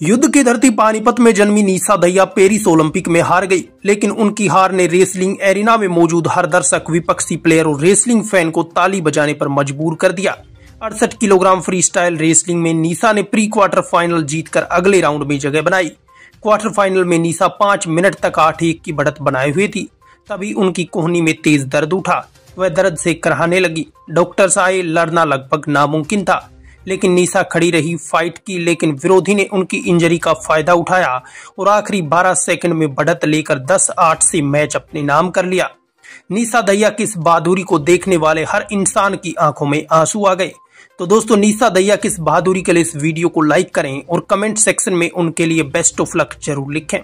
युद्ध की धरती पानीपत में जन्मी नीसा दहिया पेरिस ओलंपिक में हार गई, लेकिन उनकी हार ने रेसलिंग एरिना में मौजूद हर दर्शक, विपक्षी प्लेयर और रेसलिंग फ़ैन को ताली बजाने पर मजबूर कर दिया। अड़सठ किलोग्राम फ्री स्टाइल रेसलिंग में नीसा ने प्री क्वार्टर फाइनल जीतकर अगले राउंड में जगह बनाई। क्वार्टर फाइनल में नीसा पाँच मिनट तक आठ एक की बढ़त बनाए हुए थी, तभी उनकी कोहनी में तेज दर्द उठा। वह दर्द से कराने लगी। डॉक्टर्स आए, लड़ना लगभग नामुमकिन था। लेकिन निशा खड़ी रही फाइट की, लेकिन विरोधी ने उनकी इंजरी का फ़ायदा उठाया और आखिरी 12 सेकंड में बढ़त लेकर 10-8 से मैच अपने नाम कर लिया। निशा दैया की इस बहादुरी को देखने वाले हर इंसान की आँखों में आँसू आ गए। तो दोस्तों निशा दैया की इस बहादुरी के लिए इस वीडियो को लाइक करें और कमेंट सेक्शन में उनके लिए बेस्ट ऑफ़ लक ज़रूर लिखें।